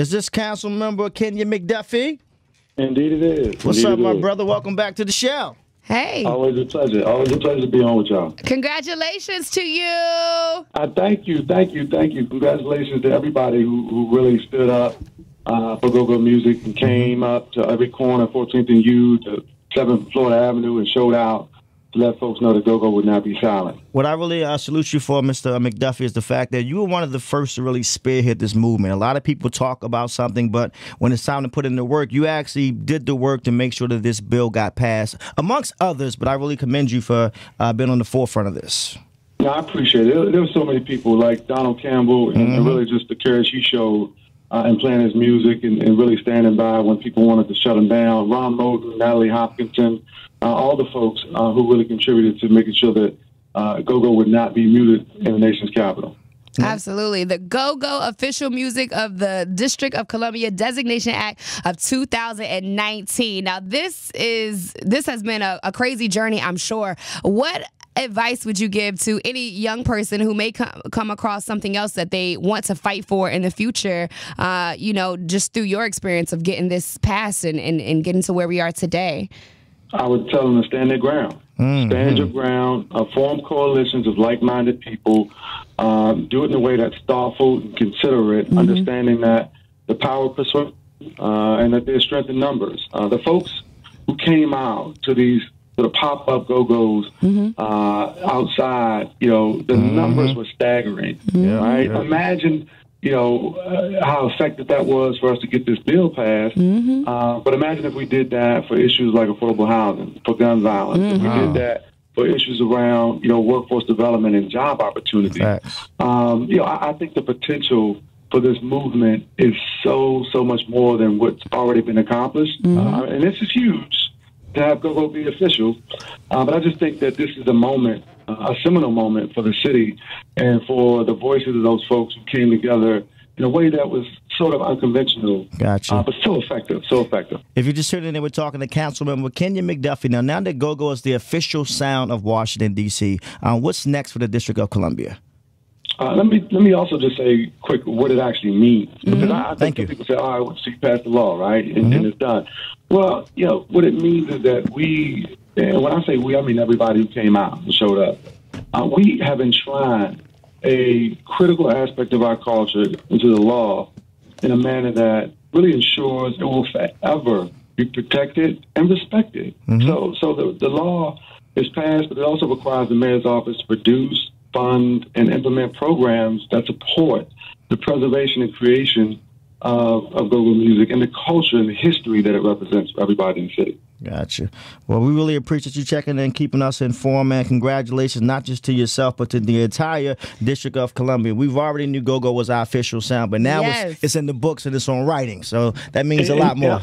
Is this council member Kenyan McDuffie? Indeed it is. What's Indeed up, my is. brother? Welcome back to the show. Hey, Always a pleasure. Always a pleasure to be on with y'all. congratulations to you. I thank you, thank you, thank you. Congratulations to everybody who, who really stood up uh, for go-go music and came up to every corner, 14th and U, to 7th Florida Avenue, and showed out to let folks know that go-go would not be silent. What I really uh, salute you for, Mr. McDuffie, is the fact that you were one of the first to really spearhead this movement. A lot of people talk about something, but when it's time to put in the work, you actually did the work to make sure that this bill got passed, amongst others. But I really commend you for uh, being on the forefront of this. No, I appreciate it. There, were so many people like Donald Campbell and, and really just the courage he showed uh, in playing his music and, and really standing by when people wanted to shut him down. Ron Moten, Natalie Hopkinson, uh, all the folks uh, who really contributed to making sure that uh, Go-Go would not be muted in the nation's capital. Absolutely. The Go Go official music of the District of Columbia Designation Act of 2019. Now, this is this has been a, a crazy journey, I'm sure. What advice would you give to any young person who may come, come across something else that they want to fight for in the future, uh, you know, just through your experience of getting this passed and, and, and getting to where we are today? I would tell them to stand their ground. Stand your ground. Uh, form coalitions of like-minded people. Um, do it in a way that's thoughtful and considerate, understanding that the power of persuasion uh, and that there's strength in numbers. Uh, the folks who came out to these sort of pop-up go-go's uh, outside, you know, the numbers were staggering. Right? Imagine you know, uh, how effective that was for us to get this bill passed. Uh, but imagine if we did that for issues like affordable housing, for gun violence. If we did that for issues around, you know, workforce development and job opportunity. Facts. Um, you know, I, I think the potential for this movement is so, so much more than what's already been accomplished. Uh, and this is huge to have GoGo be official. Uh, but I just think that this is a moment, uh, a seminal moment for the city and for the voices of those folks who came together in a way that was sort of unconventional, Gotcha. uh, but so effective, so effective. If you just heard it, they were talking to Councilmember Kenyan McDuffie. Now, now that go-go is the official sound of Washington, D.C., uh, what's next for the District of Columbia? Uh, let me let me also just say quick what it actually means because I, I Thank think people say, "All right, so you passed the law, right, and, and it's done." Well, you know what it means is that we, and when I say we, I mean everybody who came out and showed up. Uh, we have enshrined a critical aspect of our culture into the law in a manner that really ensures it will forever be protected and respected. So, so the, the law is passed, but it also requires the mayor's office to produce, fund, and implement programs that support the preservation and creation of, of go-go music and the culture and the history that it represents for everybody in the city. Gotcha. Well, we really appreciate you checking in keeping us informed, and Congratulations, not just to yourself, but to the entire District of Columbia. We've already knew Go Go was our official sound, but now Yes. it's, it's in the books and it's on writing. So that means a lot more. Yeah.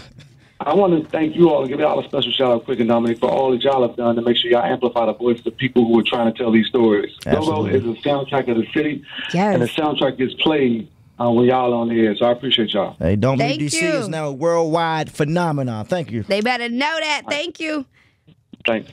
I want to thank you all and give y'all a special shout out, quick and Dominic, for all that y'all have done to make sure y'all amplify the voice of the people who are trying to tell these stories. Go-Go Absolutely. is a soundtrack of the city, Yes. and the soundtrack gets played uh, when y'all on the air. So I appreciate y'all. Hey, Don't Thank Leave DC you. is now a worldwide phenomenon. Thank you. They better know that. Thank you. Thanks.